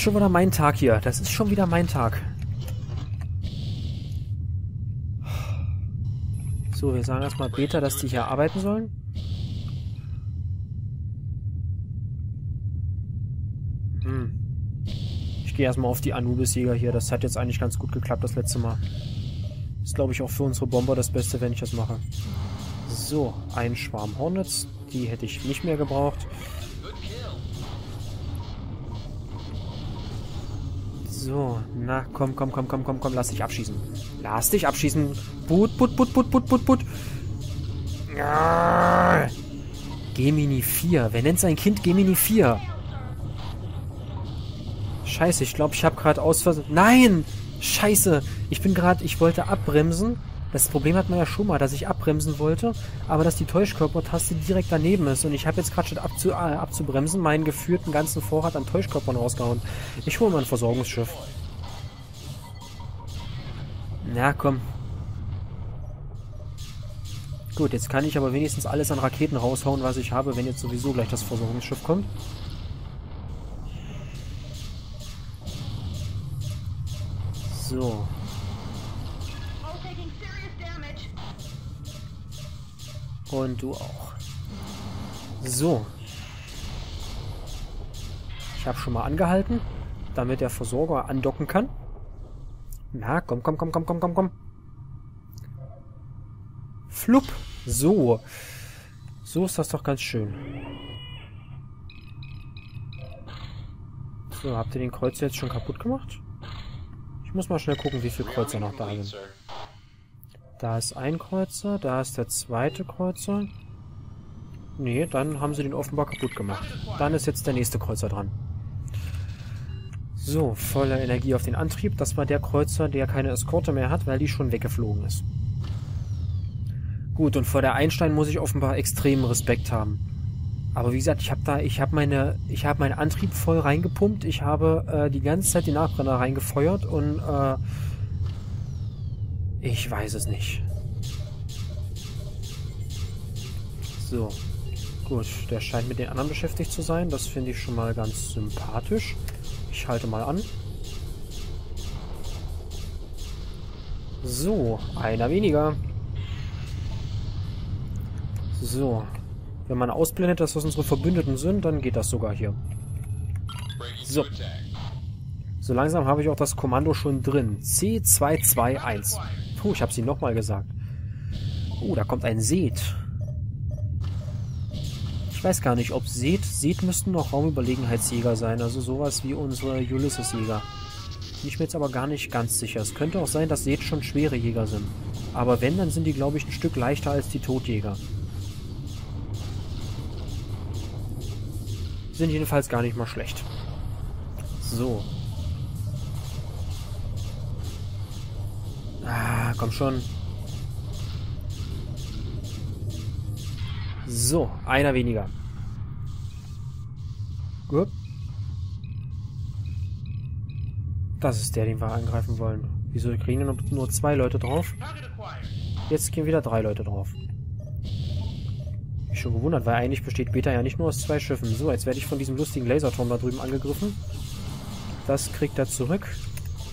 schon wieder mein Tag hier. Das ist schon wieder mein Tag. So, wir sagen erstmal Beta, dass die hier arbeiten sollen. Hm. Ich gehe erstmal auf die Anubis-Jäger hier. Das hat jetzt eigentlich ganz gut geklappt das letzte Mal. Ist, glaube ich, auch für unsere Bomber das Beste, wenn ich das mache. So, ein Schwarm Hornets. Die hätte ich nicht mehr gebraucht. So, na, komm, komm, komm, komm, komm, komm, lass dich abschießen. Lass dich abschießen. Put, put, put, put, put, put, put. Ja. Gemini 4. Wer nennt sein Kind Gemini 4? Scheiße, ich glaube, ich habe gerade aus Versehen... Nein! Scheiße! Ich bin gerade... Ich wollte abbremsen. Das Problem hat man ja schon mal, dass ich abbremsen wollte, aber dass die Täuschkörpertaste direkt daneben ist. Und ich habe jetzt gerade statt abzu, äh, abzubremsen meinen geführten ganzen Vorrat an Täuschkörpern rausgehauen. Ich hole mal ein Versorgungsschiff. Na komm. Gut, jetzt kann ich aber wenigstens alles an Raketen raushauen, was ich habe, wenn jetzt sowieso gleich das Versorgungsschiff kommt. So, Und du auch. So. Ich habe schon mal angehalten, damit der Versorger andocken kann. Na, komm, komm, komm, komm, komm, komm, komm. Flupp. So. So ist das doch ganz schön. So, habt ihr den Kreuzer jetzt schon kaputt gemacht? Ich muss mal schnell gucken, wie viele Kreuzer noch da sind. Da ist ein Kreuzer, da ist der zweite Kreuzer. Nee, dann haben sie den offenbar kaputt gemacht. Dann ist jetzt der nächste Kreuzer dran. So, voller Energie auf den Antrieb. Das war der Kreuzer, der keine Eskorte mehr hat, weil die schon weggeflogen ist. Gut, und vor der Einstein muss ich offenbar extremen Respekt haben. Aber wie gesagt, ich habe da, ich habe meine, ich habe meinen Antrieb voll reingepumpt. Ich habe äh, die ganze Zeit die Nachbrenner reingefeuert und äh, ich weiß es nicht. So. Gut, der scheint mit den anderen beschäftigt zu sein. Das finde ich schon mal ganz sympathisch. Ich halte mal an. So, einer weniger. So. Wenn man ausblendet, dass das unsere Verbündeten sind, dann geht das sogar hier. So. So langsam habe ich auch das Kommando schon drin. C221. Puh, ich habe sie nochmal gesagt. Oh, da kommt ein Seet. Ich weiß gar nicht, ob Seet... Seet müssten noch Raumüberlegenheitsjäger sein. Also sowas wie unsere Ulysses-Jäger. Bin ich mir jetzt aber gar nicht ganz sicher. Es könnte auch sein, dass Seet schon schwere Jäger sind. Aber wenn, dann sind die, glaube ich, ein Stück leichter als die Todjäger. Sind jedenfalls gar nicht mal schlecht. So. Ah, komm schon. So, einer weniger. Gut. Das ist der, den wir angreifen wollen. Wieso kriegen denn nur zwei Leute drauf? Jetzt gehen wieder drei Leute drauf. Ich schon gewundert, weil eigentlich besteht Beta ja nicht nur aus zwei Schiffen. So, jetzt werde ich von diesem lustigen Laserturm da drüben angegriffen. Das kriegt er zurück.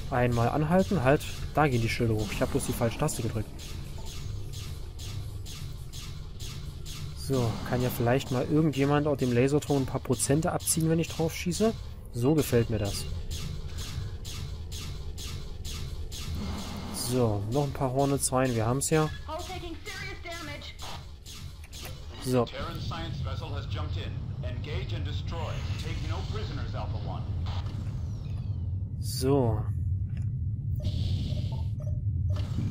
Einmal anhalten. Halt, da gehen die Schilde hoch. Ich habe bloß die falsche Taste gedrückt. So, kann ja vielleicht mal irgendjemand auf dem Laserton ein paar Prozente abziehen, wenn ich drauf schieße. So gefällt mir das. So, noch ein paar Hornets rein. Wir haben es ja. So. So.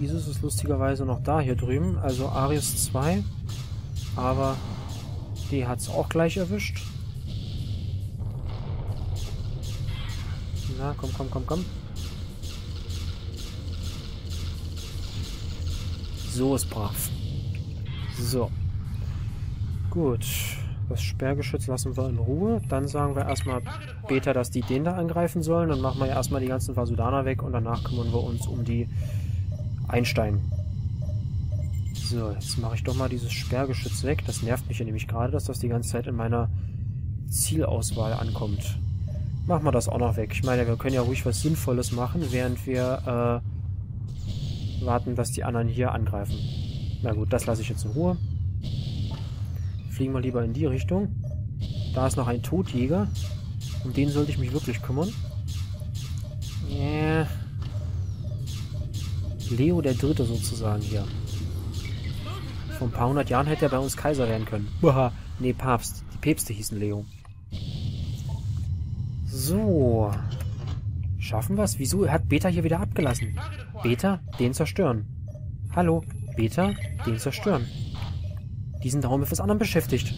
Isis ist lustigerweise noch da hier drüben. Also Ares 2. Aber die hat es auch gleich erwischt. Na, komm, komm, komm, komm. So ist brav. So. Gut. Das Sperrgeschütz lassen wir in Ruhe. Dann sagen wir erstmal Beta, dass die den da angreifen sollen. Dann machen wir erstmal die ganzen Vasudaner weg und danach kümmern wir uns um die Einstein. So, jetzt mache ich doch mal dieses Sperrgeschütz weg. Das nervt mich ja nämlich gerade, dass das die ganze Zeit in meiner Zielauswahl ankommt. machen wir das auch noch weg. Ich meine, wir können ja ruhig was Sinnvolles machen, während wir äh, warten, dass die anderen hier angreifen. Na gut, das lasse ich jetzt in Ruhe. Fliegen wir lieber in die Richtung. Da ist noch ein Todjäger. Um den sollte ich mich wirklich kümmern. Yeah. Leo der Dritte sozusagen hier. Vor ein paar hundert Jahren hätte er bei uns Kaiser werden können. Haha, nee, Papst. Die Päpste hießen Leo. So. Schaffen wir es? Wieso hat Beta hier wieder abgelassen? Beta, den zerstören. Hallo, Beta, den zerstören. Die sind darum mit was anderem beschäftigt.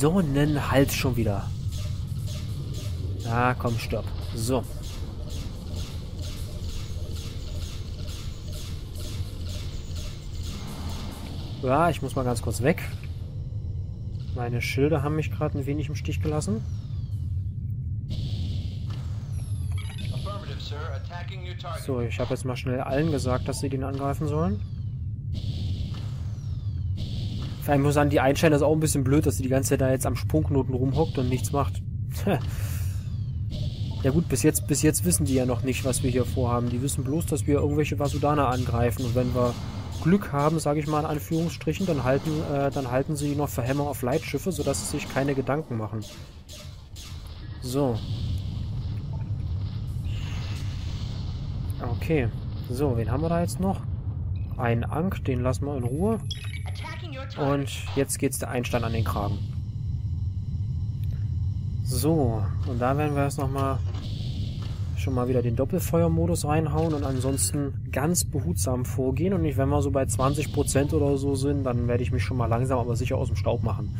Sonnenhals schon wieder. Ah, komm, stopp. So. Ja, ich muss mal ganz kurz weg. Meine Schilder haben mich gerade ein wenig im Stich gelassen. So, ich habe jetzt mal schnell allen gesagt, dass sie den angreifen sollen. Allem muss ich sagen, die Einstein ist auch ein bisschen blöd, dass sie die ganze Zeit da jetzt am Sprungknoten rumhockt und nichts macht. ja gut, bis jetzt, bis jetzt wissen die ja noch nicht, was wir hier vorhaben. Die wissen bloß, dass wir irgendwelche Vasudaner angreifen. Und wenn wir Glück haben, sage ich mal in Anführungsstrichen, dann halten, äh, dann halten sie noch für Hammer of Light Schiffe, sodass sie sich keine Gedanken machen. So. Okay. So, wen haben wir da jetzt noch? Ein Ank, den lassen wir in Ruhe. Und jetzt geht's der Einstein an den Kragen. So, und da werden wir jetzt nochmal schon mal wieder den Doppelfeuermodus reinhauen und ansonsten ganz behutsam vorgehen. Und nicht, wenn wir so bei 20% oder so sind, dann werde ich mich schon mal langsam aber sicher aus dem Staub machen.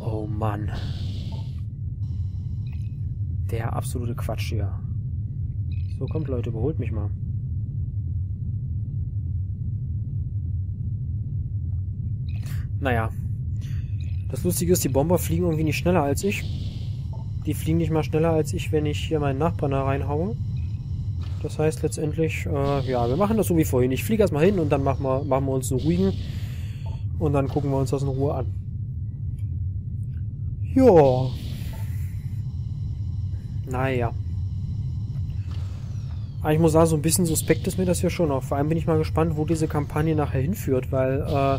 Oh Mann. Der absolute Quatsch hier. So, kommt Leute, überholt mich mal. Naja. Das Lustige ist, die Bomber fliegen irgendwie nicht schneller als ich. Die fliegen nicht mal schneller als ich, wenn ich hier meinen Nachbarn da reinhaue. Das heißt letztendlich, äh, ja, wir machen das so wie vorhin. Ich fliege erstmal hin und dann machen wir, machen wir uns einen ruhigen. Und dann gucken wir uns das in Ruhe an. Ja. Naja. Aber ich muss sagen, so ein bisschen suspekt ist mir das hier schon auch. Vor allem bin ich mal gespannt, wo diese Kampagne nachher hinführt, weil äh,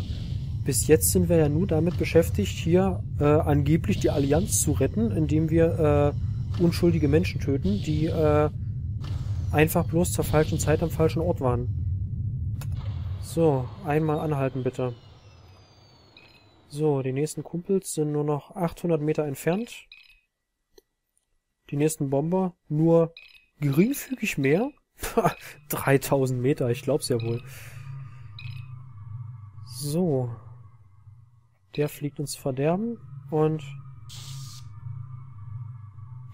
bis jetzt sind wir ja nur damit beschäftigt, hier äh, angeblich die Allianz zu retten, indem wir äh, unschuldige Menschen töten, die äh, einfach bloß zur falschen Zeit am falschen Ort waren. So, einmal anhalten bitte. So, die nächsten Kumpels sind nur noch 800 Meter entfernt. Die nächsten Bomber nur geringfügig mehr. 3000 Meter, ich glaub's ja wohl. So, der fliegt ins Verderben und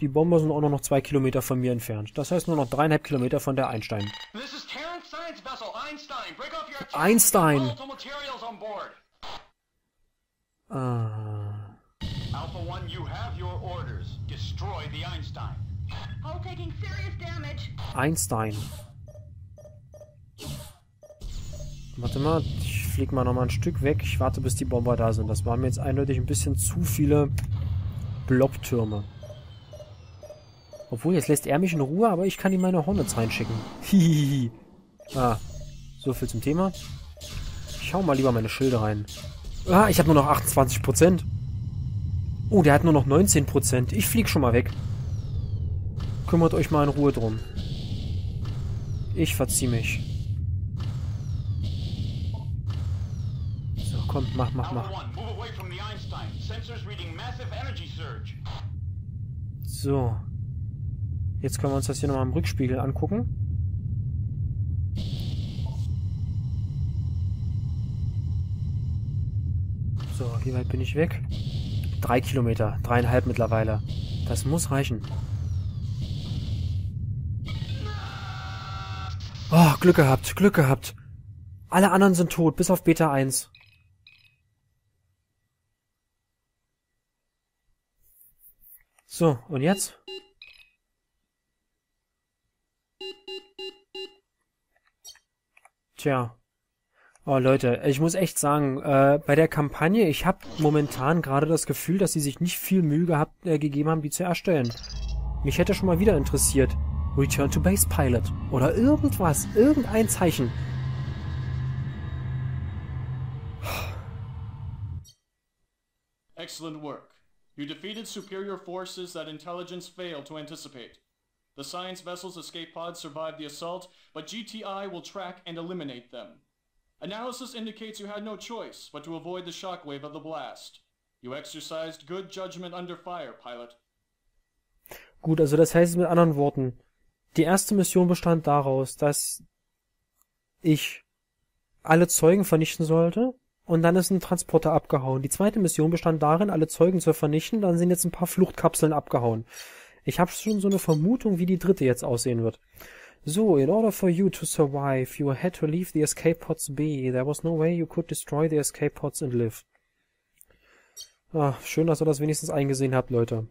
die Bomber sind auch nur noch zwei Kilometer von mir entfernt. Das heißt nur noch dreieinhalb Kilometer von der Einstein. Einstein! Ah. Alpha One, you have your orders. Destroy the Einstein. Hull taking serious damage. Einstein. Warte mal, ich fliege mal nochmal ein Stück weg. Ich warte, bis die Bomber da sind. Das waren mir jetzt eindeutig ein bisschen zu viele Blobtürme. Obwohl, jetzt lässt er mich in Ruhe, aber ich kann ihm meine Hornets reinschicken. Hihihi. ah, so viel zum Thema. Ich hau mal lieber meine Schilde rein. Ah, ich habe nur noch 28%. Oh, der hat nur noch 19%. Ich flieg schon mal weg. Kümmert euch mal in Ruhe drum. Ich verzieh mich. Komm, mach, mach, mach. So. Jetzt können wir uns das hier nochmal im Rückspiegel angucken. So, wie weit bin ich weg? Drei Kilometer, dreieinhalb mittlerweile. Das muss reichen. Oh, Glück gehabt, Glück gehabt. Alle anderen sind tot, bis auf Beta 1. So, und jetzt? Tja. Oh Leute, ich muss echt sagen, äh, bei der Kampagne, ich habe momentan gerade das Gefühl, dass sie sich nicht viel Mühe gehabt, äh, gegeben haben, die zu erstellen. Mich hätte schon mal wieder interessiert. Return to Base Pilot. Oder irgendwas, irgendein Zeichen. Excellent work. You defeated superior forces that intelligence failed to anticipate. The science vessel's escape pods survived the assault, but GTI will track and eliminate them. Analysis indicates you had no choice but to avoid the shockwave of the blast. You exercised good judgment under fire, pilot. Gut, also das heißt mit anderen Worten, die erste Mission bestand daraus, dass ich alle Zeugen vernichten sollte und dann ist ein Transporter abgehauen. Die zweite Mission bestand darin, alle Zeugen zu vernichten, dann sind jetzt ein paar Fluchtkapseln abgehauen. Ich habe schon so eine Vermutung, wie die dritte jetzt aussehen wird. So, in order for you to survive, you had to leave the escape pods be. There was no way you could destroy the escape pods and live. Ah, schön, dass ihr das wenigstens eingesehen habt, Leute.